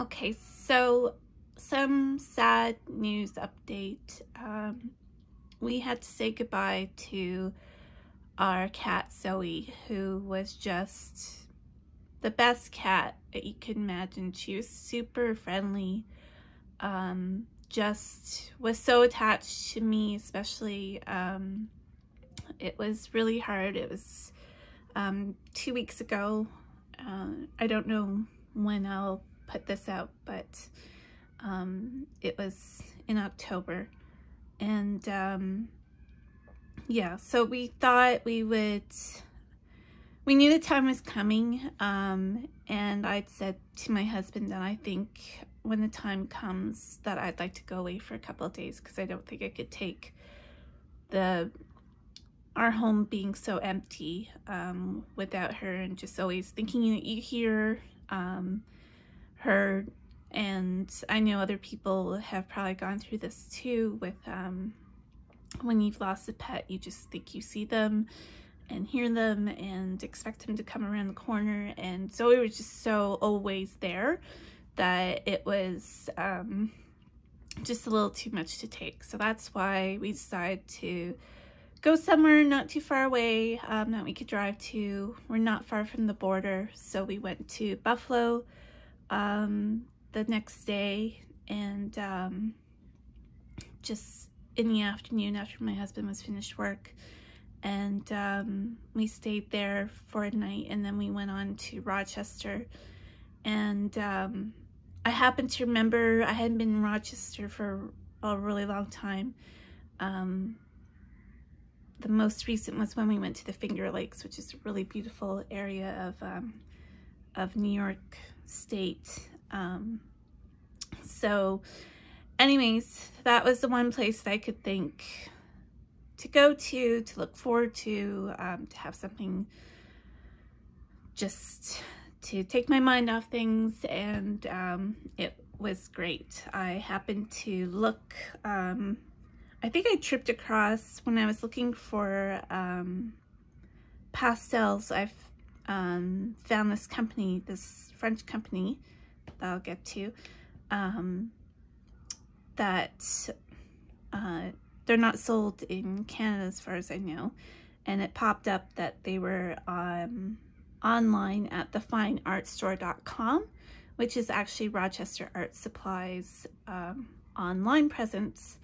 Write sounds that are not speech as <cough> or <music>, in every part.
Okay, so some sad news update. Um, we had to say goodbye to our cat Zoe, who was just the best cat that you could imagine. She was super friendly, um, just was so attached to me, especially. Um, it was really hard. It was um, two weeks ago. Uh, I don't know when I'll put this out, but um, it was in October. And um, yeah, so we thought we would, we knew the time was coming. Um, and I'd said to my husband that I think when the time comes that I'd like to go away for a couple of days because I don't think I could take the our home being so empty um, without her and just always thinking that you hear um, her and I know other people have probably gone through this too with um, when you've lost a pet you just think you see them and hear them and expect them to come around the corner and Zoe was just so always there that it was um, just a little too much to take so that's why we decided to go somewhere not too far away um, that we could drive to. We're not far from the border, so we went to Buffalo um, the next day and um, just in the afternoon after my husband was finished work. And um, we stayed there for a night and then we went on to Rochester. And um, I happen to remember I hadn't been in Rochester for a really long time. Um, the most recent was when we went to the Finger Lakes, which is a really beautiful area of um, of New York State. Um, so anyways, that was the one place that I could think to go to, to look forward to, um, to have something just to take my mind off things and um, it was great. I happened to look um, I think I tripped across when I was looking for um, pastels. I've um, found this company, this French company that I'll get to, um, that uh, they're not sold in Canada as far as I know. And it popped up that they were um, online at thefineartstore.com, which is actually Rochester Art Supply's um, online presence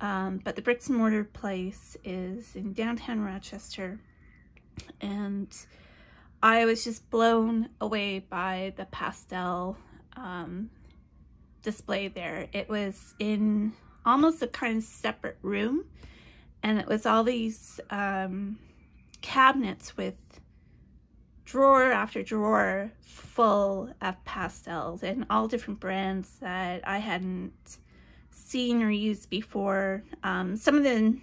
um, but the bricks and mortar place is in downtown Rochester. And I was just blown away by the pastel um, display there. It was in almost a kind of separate room. And it was all these um, cabinets with drawer after drawer full of pastels and all different brands that I hadn't seen or used before. Um, some of the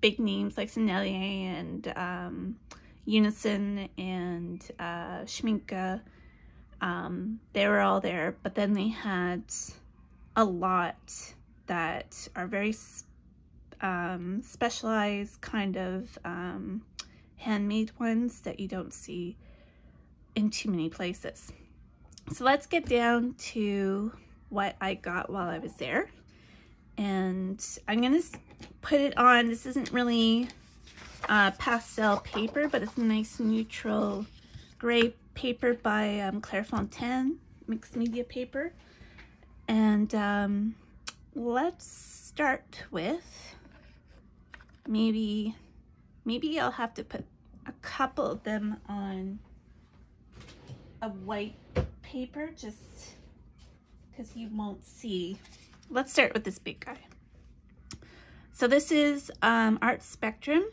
big names like Sennelier and um, Unison and uh, Schmincke, um, they were all there, but then they had a lot that are very um, specialized kind of um, handmade ones that you don't see in too many places. So let's get down to what I got while I was there and I'm gonna put it on. This isn't really uh, pastel paper, but it's a nice neutral gray paper by um, Clairefontaine, mixed media paper. And um, let's start with maybe, maybe I'll have to put a couple of them on a white paper just because you won't see let's start with this big guy. So this is um, Art Spectrum,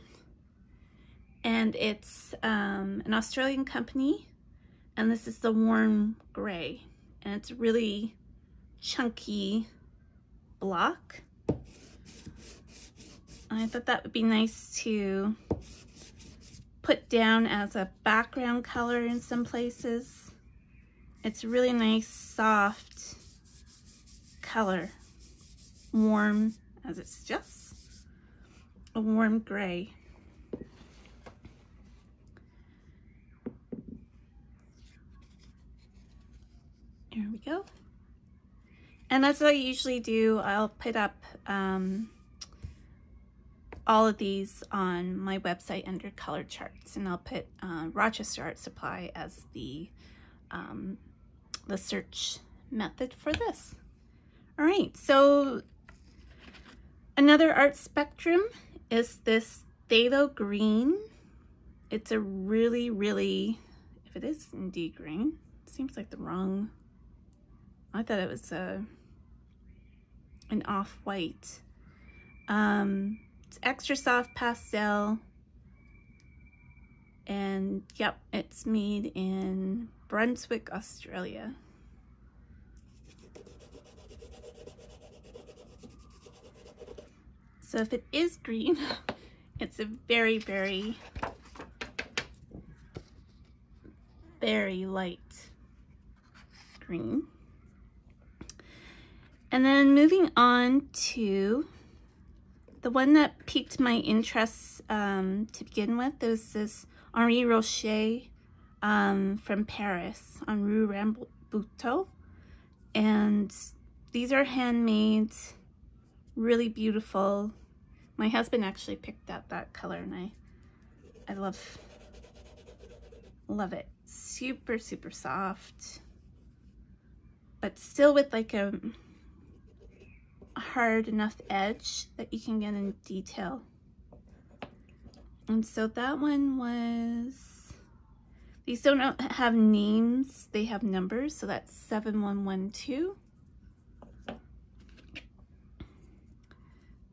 and it's um, an Australian company, and this is the warm gray, and it's really chunky block. I thought that would be nice to put down as a background color in some places. It's really nice, soft color warm, as it suggests, a warm gray. Here we go. And as I usually do, I'll put up um, all of these on my website under color charts and I'll put uh, Rochester Art Supply as the um, the search method for this. All right, so another art spectrum is this Thalo green. It's a really, really, if it is indeed green, seems like the wrong, I thought it was a, uh, an off-white. Um, it's extra soft pastel. And yep, it's made in Brunswick, Australia. So if it is green, <laughs> it's a very, very, very light green. And then moving on to the one that piqued my interest um, to begin with was this Henri Roché um, from Paris on Rue Rambuteau. And these are handmade, really beautiful. My husband actually picked out that color and I, I love, love it. Super, super soft, but still with like a hard enough edge that you can get in detail. And so that one was these don't have names, they have numbers, so that's 7112.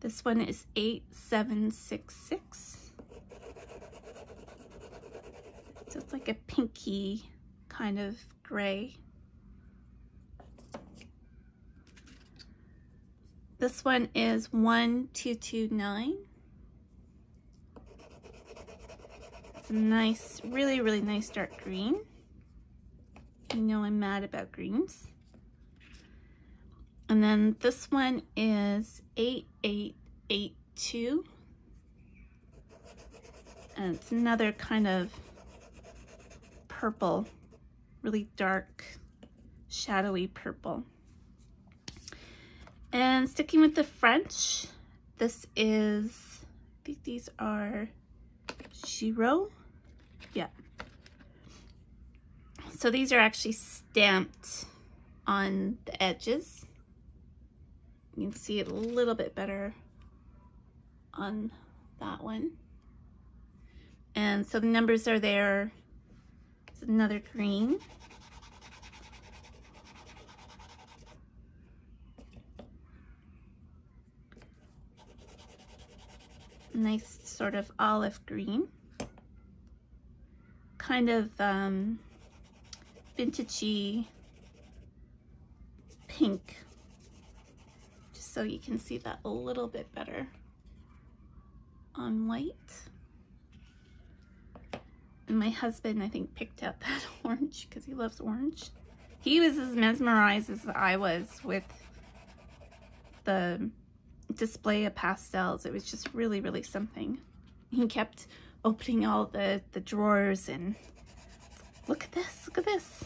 This one is 8766. So it's like a pinky kind of gray. This one is 1229. It's a nice, really, really nice dark green. You know I'm mad about greens. And then this one is 8882. And it's another kind of purple, really dark, shadowy purple. And sticking with the French, this is, I think these are Girault. Yeah. So these are actually stamped on the edges. You can see it a little bit better on that one. And so the numbers are there. It's another green. Nice sort of olive green kind of um, vintagey pink, just so you can see that a little bit better on white. And my husband, I think, picked out <laughs> that orange because he loves orange. He was as mesmerized as I was with the display of pastels. It was just really, really something. He kept opening all the, the drawers and look at this, look at this.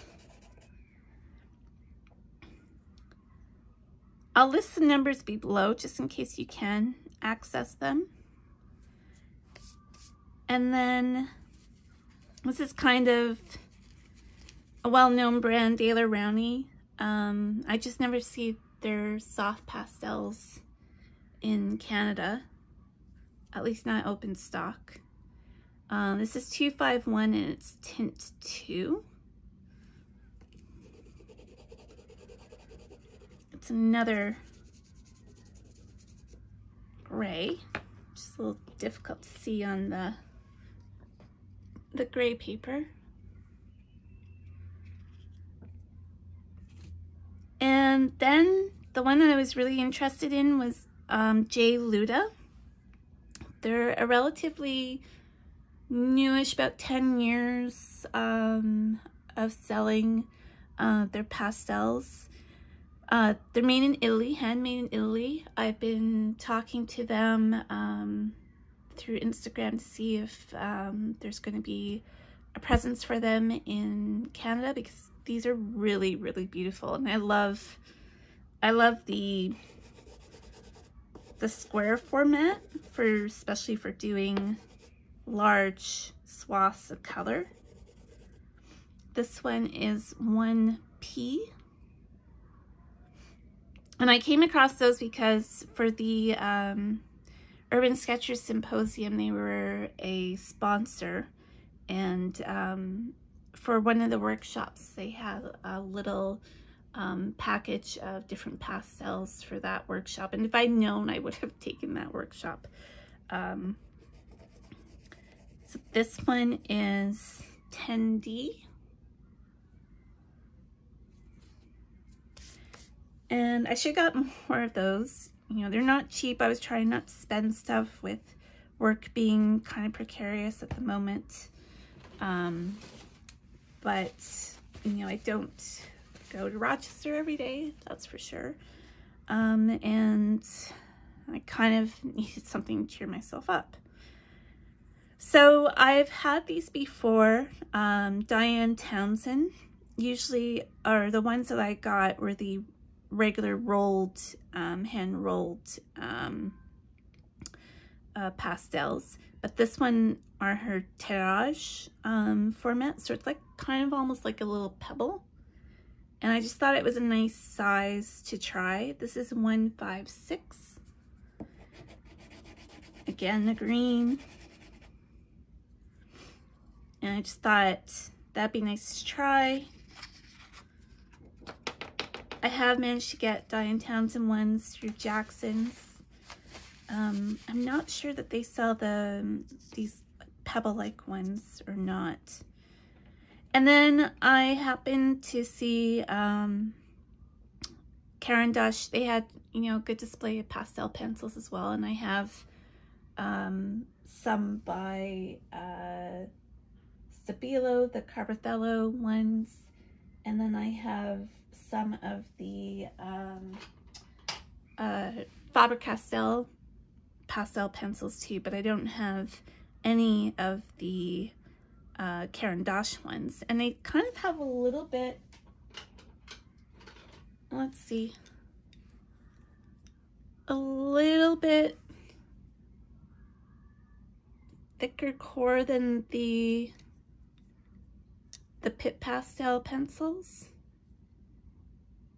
I'll list the numbers below just in case you can access them. And then this is kind of a well-known brand, Daler Rowney. Um, I just never see their soft pastels in Canada, at least not open stock. Um, this is 251 and it's tint 2. It's another gray. Just a little difficult to see on the the gray paper. And then the one that I was really interested in was um, J. Luda. They're a relatively newish, about 10 years um, of selling uh, their pastels. Uh, they're made in Italy, handmade in Italy. I've been talking to them um, through Instagram to see if um, there's going to be a presence for them in Canada because these are really, really beautiful. And I love, I love the the square format for especially for doing large swaths of color. This one is 1P. And I came across those because for the um, Urban Sketchers Symposium, they were a sponsor. And um, for one of the workshops, they had a little um, package of different pastels for that workshop. And if I'd known, I would have <laughs> taken that workshop. Um, so this one is 10D. And I should have got <laughs> more of those. You know, they're not cheap. I was trying not to spend stuff with work being kind of precarious at the moment. Um, but, you know, I don't go to Rochester every day, that's for sure. Um, and I kind of <laughs> needed something to cheer myself up. So I've had these before. Um, Diane Townsend usually, or the ones that I got were the regular rolled, um, hand rolled um, uh, pastels. But this one are her Terrage um, format. So it's like kind of almost like a little pebble. And I just thought it was a nice size to try. This is 156. Again, the green. And I just thought that'd be nice to try. I have managed to get Diane Townsend ones through Jackson's. Um, I'm not sure that they sell the these pebble-like ones or not. And then I happened to see um, Caran d'Ache. They had, you know, good display of pastel pencils as well. And I have um, some by uh, Stabilo, the Carbothello ones. And then I have some of the um, uh, Faber-Castell pastel pencils too, but I don't have any of the uh, Caran d'Ache ones. And they kind of have a little bit, let's see, a little bit thicker core than the the Pitt Pastel pencils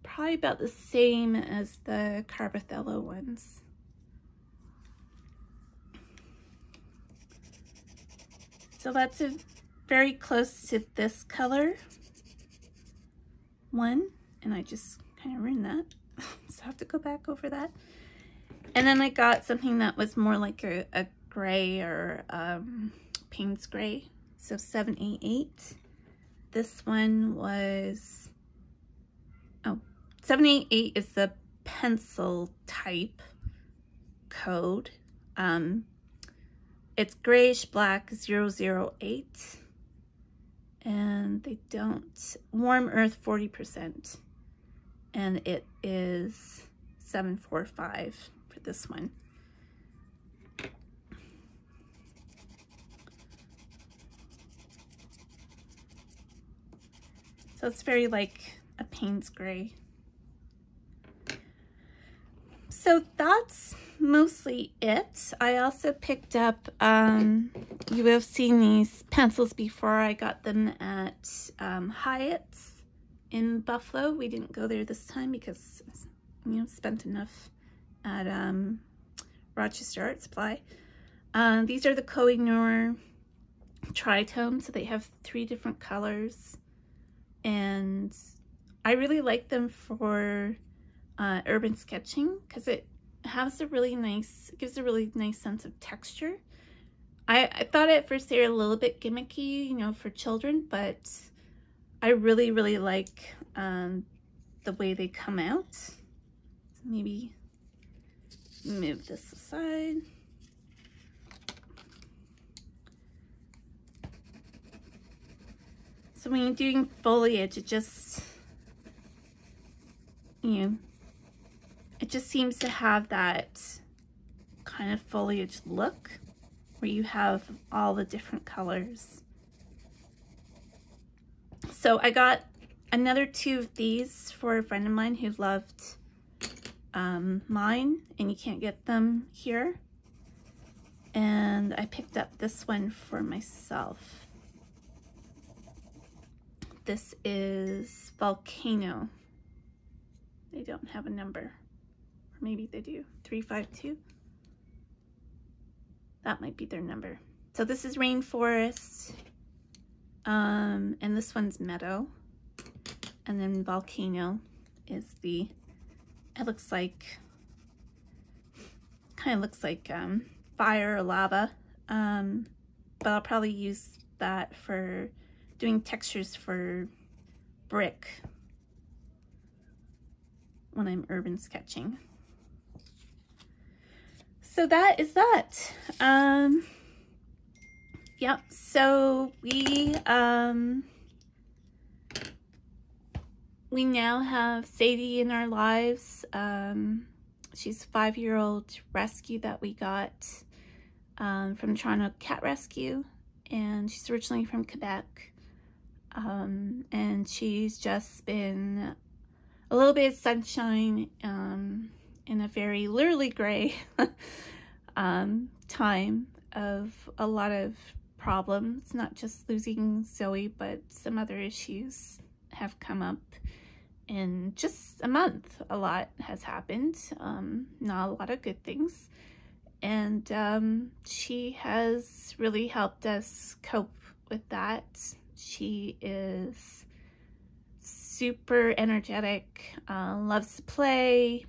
probably about the same as the Carbothello ones. So that's a very close to this color one, and I just kind of ruined that. <laughs> so I have to go back over that. And then I got something that was more like a, a gray or um, Payne's gray. So 788. This one was oh, 788 is the pencil type code. Um, it's grayish black 008 and they don't, warm earth 40% and it is 745 for this one. So it's very like a Payne's gray. So that's mostly it. I also picked up, um, you have seen these pencils before. I got them at um, Hyatt's in Buffalo. We didn't go there this time because, you know, spent enough at um, Rochester Art Supply. Uh, these are the Kohinoor tritone, so they have three different colors. And I really like them for uh, urban sketching because it has a really nice, gives a really nice sense of texture. I, I thought at first they were a little bit gimmicky, you know, for children, but I really, really like um, the way they come out. Maybe move this aside. So when you're doing foliage, it just, you know, it just seems to have that kind of foliage look where you have all the different colors. So I got another two of these for a friend of mine who loved um, mine and you can't get them here. And I picked up this one for myself. This is Volcano. They don't have a number. Maybe they do. 352. That might be their number. So this is Rainforest. Um, and this one's Meadow. And then Volcano is the, it looks like, kind of looks like um, fire or lava. Um, but I'll probably use that for doing textures for brick when I'm urban sketching. So that is that. Um, yep, so we, um, we now have Sadie in our lives. Um, she's a five-year-old rescue that we got um, from Toronto Cat Rescue, and she's originally from Quebec. Um, and she's just been a little bit of sunshine um, in a very literally gray <laughs> um, time of a lot of problems, not just losing Zoe, but some other issues have come up in just a month. A lot has happened, um, not a lot of good things. And um, she has really helped us cope with that. She is super energetic, uh, loves to play.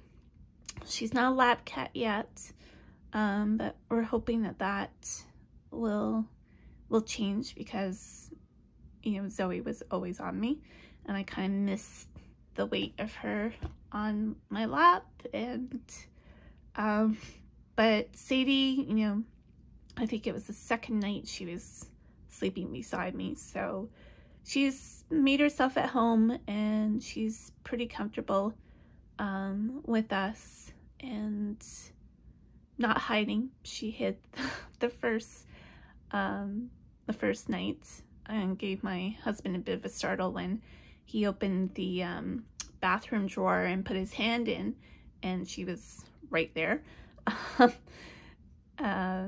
She's not a lab cat yet, um, but we're hoping that that will will change because, you know, Zoe was always on me and I kind of missed the weight of her on my lap and um, but Sadie, you know, I think it was the second night she was sleeping beside me. So she's made herself at home and she's pretty comfortable um, with us and not hiding. She hid <laughs> the first um, the first night and gave my husband a bit of a startle when he opened the um, bathroom drawer and put his hand in and she was right there. <laughs> uh,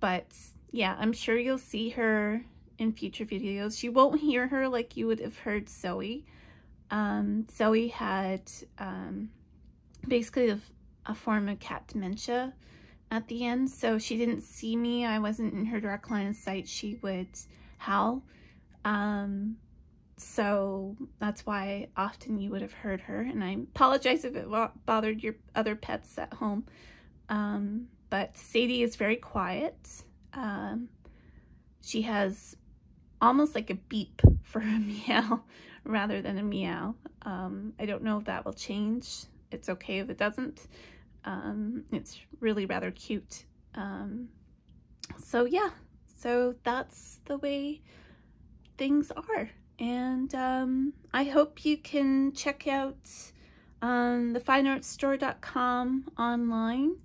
but yeah, I'm sure you'll see her in future videos. You won't hear her like you would have heard Zoe. Um, Zoe had um, basically a, a form of cat dementia at the end. So she didn't see me. I wasn't in her direct line of sight. She would howl. Um, so that's why often you would have heard her. And I apologize if it bothered your other pets at home. Um, but Sadie is very quiet. Um, she has almost like a beep for a <laughs> meow rather than a meow. Um, I don't know if that will change. It's okay if it doesn't. Um, it's really rather cute. Um, so yeah, so that's the way things are. And um, I hope you can check out um, thefineartstore.com online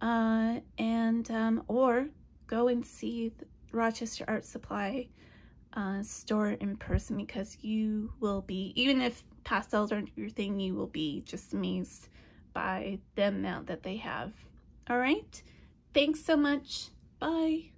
uh, and um, or go and see Rochester Art Supply uh, store in person because you will be, even if pastels aren't your thing, you will be just amazed by the amount that they have. All right. Thanks so much. Bye.